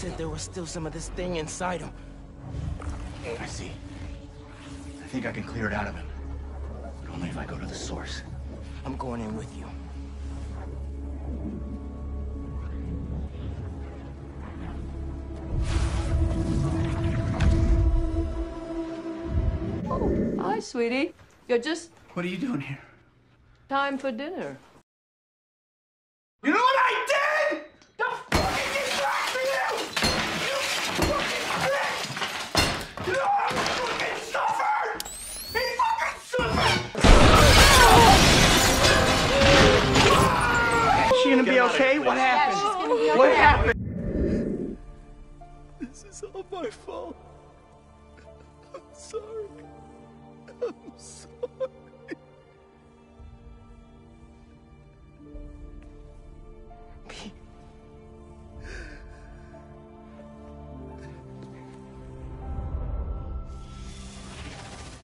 said there was still some of this thing inside him. I see. I think I can clear it out of him. But only if I go to the source. I'm going in with you. Oh, hi, sweetie. You're just What are you doing here? time for dinner. She gonna be okay? What happened? she's What happened? This is all my fault. I'm sorry. I'm sorry.